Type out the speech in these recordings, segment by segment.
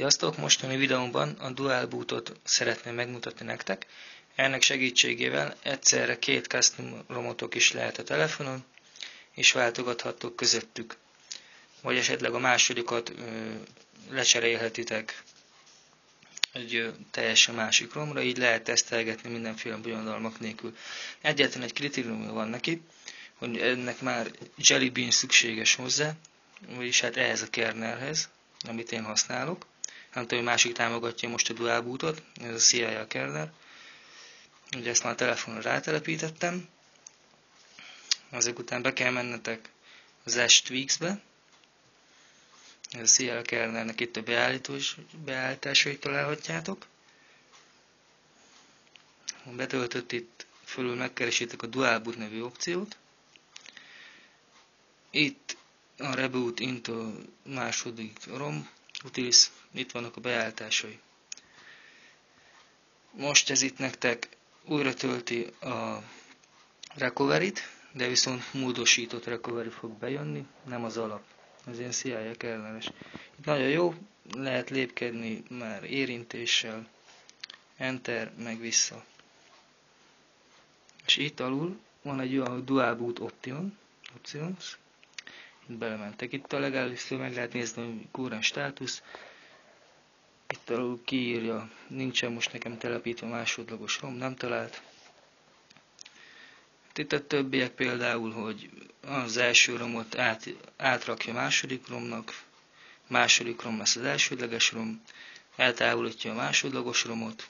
Sziasztok! Mostani videómban a Dual Bootot szeretném megmutatni nektek. Ennek segítségével egyszerre két custom romotok is lehet a telefonon, és váltogathatok közöttük. Vagy esetleg a másodikat ö, lecserélhetitek egy ö, teljesen másik romra, így lehet tesztelgetni mindenféle bonyodalmak nélkül. Egyetlen egy kritérium van neki, hogy ennek már Jelly Bean szükséges hozzá, vagyis hát ehhez a kernelhez, amit én használok nem tudom, hogy másik támogatja most a dual bootot, ez a CIA kernel. Ugye ezt már a telefonra rátelepítettem. Azok után be kell mennetek az S Tweaks-be. Ez a CIA kernelnek itt a beállítós, beállításait találhatjátok. Ha betöltött itt fölül megkeresitek a Dual Boot nevű opciót. Itt a Reboot into második ROM Utilis, itt vannak a beállításai. Most ez itt nektek újra tölti a recovery-t, de viszont módosított recovery fog bejönni, nem az alap. Ez ilyen CIA ellenes. Itt nagyon jó, lehet lépkedni már érintéssel, enter, meg vissza. És itt alul van egy olyan Dual Boot Option, Options, belementek. Itt a legális meg lehet nézni, hogy current státusz. Itt alul kiírja, nincsen most nekem telepítve másodlagos rom, nem talált. Itt a többiek például, hogy az első romot át, átrakja második romnak, második rom lesz az elsődleges rom, eltávolítja a másodlagos romot,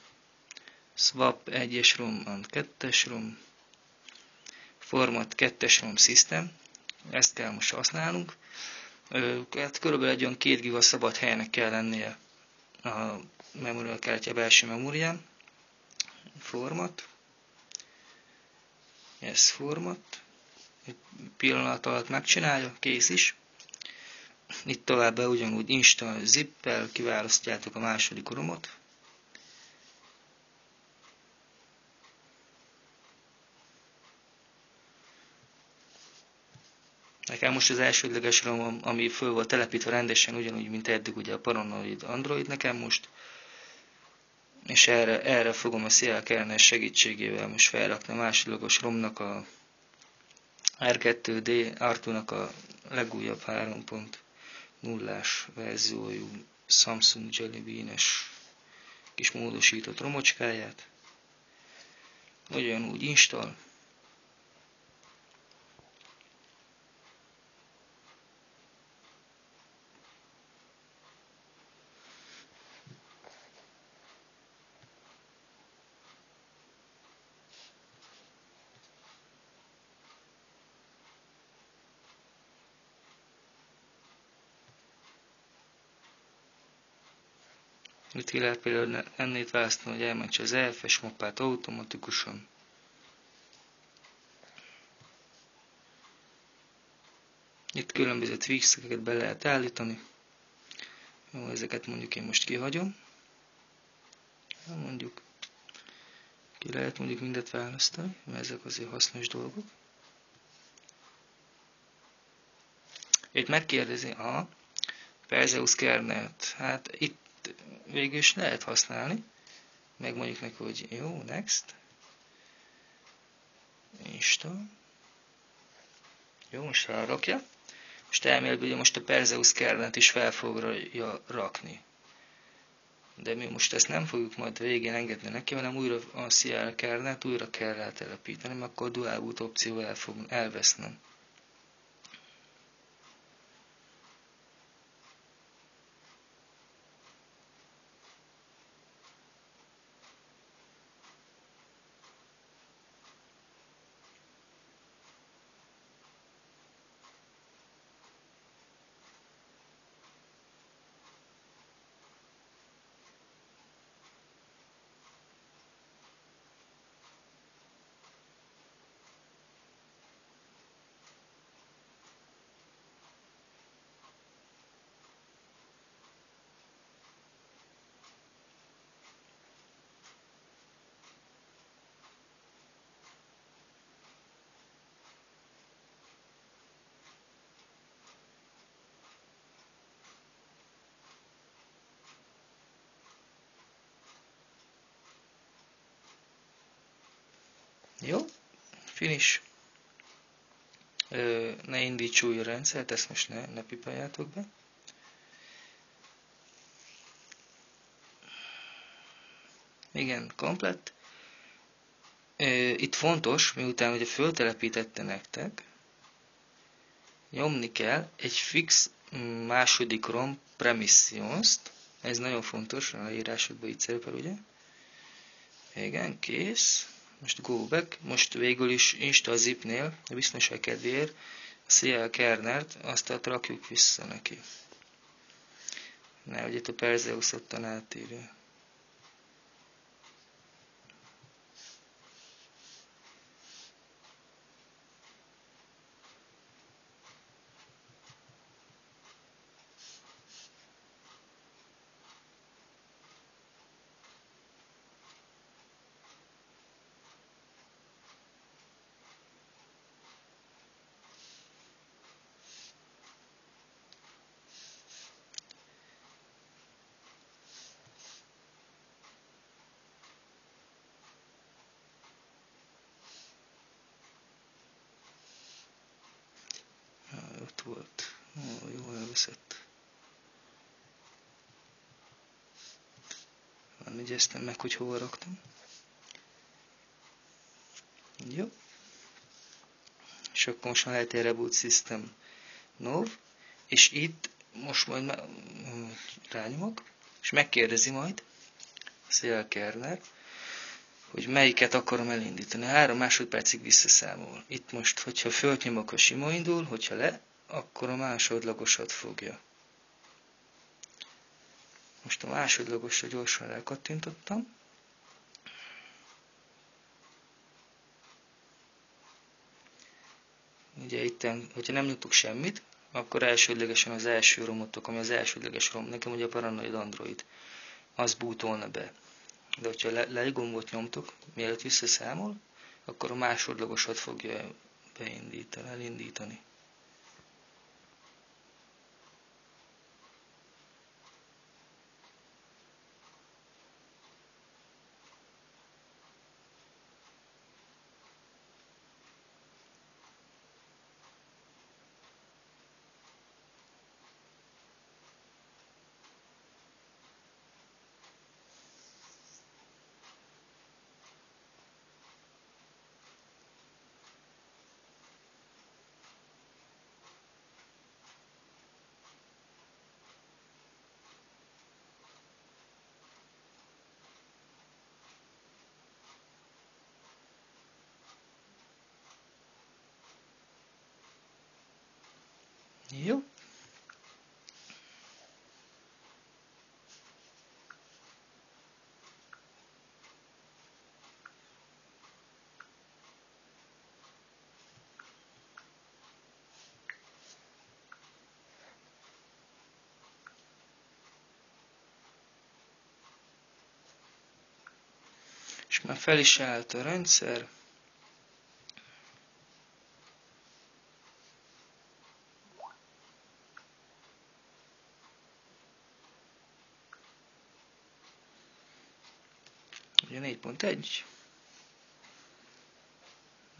swap 1-es rom, 2-es rom, format 2-es rom system, ezt kell most használnunk. Hát körülbelül egy olyan 2 giga szabad helynek kell lennie a memória kártya belső memórián. Format. Ez format. Egy pillanat alatt megcsinálja, kész is. Itt továbbá ugyanúgy install zippel kiválasztjátok a második romot. Nekem most az elsődleges ROM, ami föl volt telepítve rendesen, ugyanúgy, mint eddig ugye a Paranoid Android nekem most, és erre, erre fogom a CL kernel segítségével most felrakni a másodlagos romnak a R2D Artunak a legújabb 3.0-ás verziójú Samsung Jelly Bean-es kis módosított romocskáját. Ugyanúgy install, Itt ki lehet például ennét választani, hogy elmentse az EFS mappát automatikusan. Itt különböző tweakseket be lehet állítani. Jó, ezeket mondjuk én most kihagyom. Mondjuk ki lehet mondjuk mindet választani, mert ezek azért hasznos dolgok. Itt megkérdezi a Perseus kernelt. Hát itt végül is lehet használni. Megmondjuk neki, hogy jó, next. Insta. Jó, most felrakja. Most elméletben ugye most a Perseus kernelt is fel fogja rakni. De mi most ezt nem fogjuk majd végén engedni neki, hanem újra a CL kernelt újra kell rátelepíteni, mert akkor a dual boot opció el fog elvesznem. Jó, finish. Ö, ne indíts új a rendszert, ezt most ne, ne pipáljátok be. Igen, komplett. Itt fontos, miután ugye föltelepítette nektek, nyomni kell egy fix második rom premissions ez nagyon fontos, a írásokban így szerepel, ugye? Igen, kész. Most go back. Most végül is insta zipnél, a biztonság kedvéért, a CL kernert, azt rakjuk vissza neki. Ne, hogy itt a Perseus ottan átírja. ott volt. Ó, elveszett. Nem igyeztem meg, hogy hova raktam. Jó. És akkor most már lehet egy Reboot System Nov, és itt most majd rányomok, és megkérdezi majd Szél Kerner, hogy melyiket akarom elindítani. Három másodpercig visszaszámol. Itt most, hogyha fölnyomok, a sima indul, hogyha le, akkor a másodlagosat fogja. Most a másodlagosra gyorsan rákattintottam. Ugye itt, hogyha nem nyitok semmit, akkor elsődlegesen az első romotok, ami az elsődleges rom, nekem ugye a Paranoid Android, az bútolna be. De hogyha le, le gombot nyomtok, mielőtt visszaszámol, akkor a másodlagosat fogja beindítani, elindítani. Jó. És már fel is állt a rendszer. Ugye 4.1,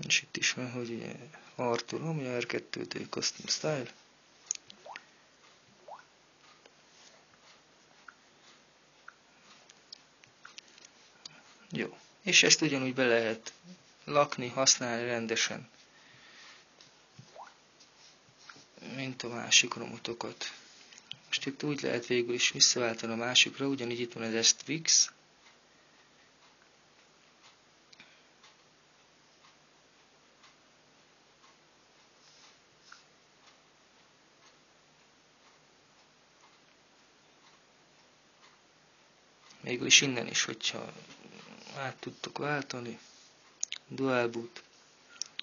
és itt is van, hogy ugye Arthur Omja R2D Custom Style, Jó. És ezt ugyanúgy be lehet lakni, használni rendesen, mint a másik romotokat. Most itt úgy lehet végül is visszaváltani a másikra, ugyanígy itt van az STWix, Végül is innen is, hogyha át tudtok váltani, dual boot,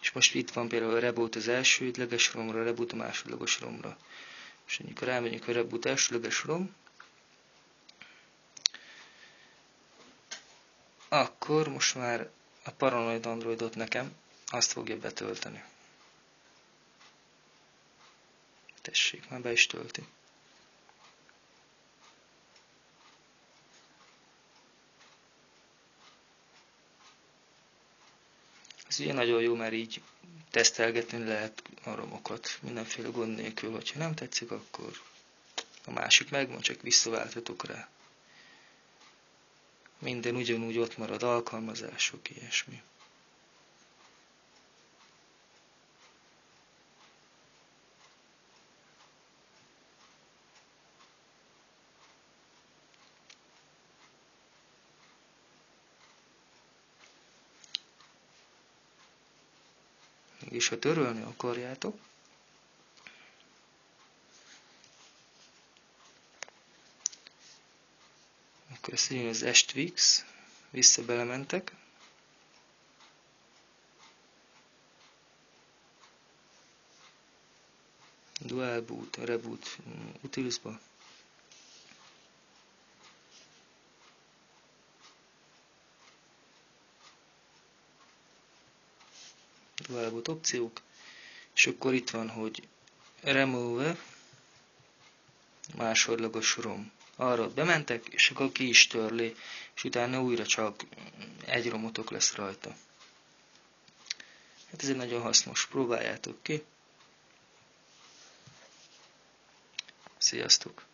és most itt van például a reboot az elsődleges romra, a reboot a másodlagos romra. És amikor rámegyünk a reboot elsődleges rom, akkor most már a Paranoid Androidot nekem azt fogja betölteni. Tessék, már be is tölti. Ez ugye nagyon jó, mert így tesztelgetni lehet a romokat mindenféle gond nélkül. Hogyha nem tetszik, akkor a másik megvan, csak visszaváltatok rá. Minden ugyanúgy ott marad, alkalmazások, ilyesmi. És ha törölni akarjátok, akkor ezt így az S-Twix, vissza belementek, dual boot, reboot utilisba, tovább opciók, és akkor itt van, hogy remove másodlagos rom. Arra bementek, és akkor ki is törli, és utána újra csak egy romotok lesz rajta. Hát ez egy nagyon hasznos, próbáljátok ki. Sziasztok!